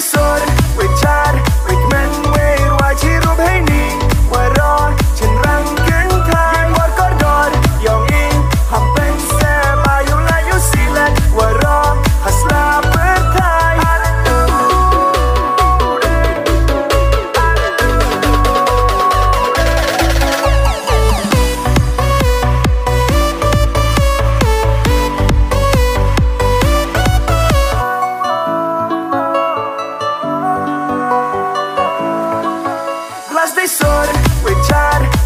sort they soar, we're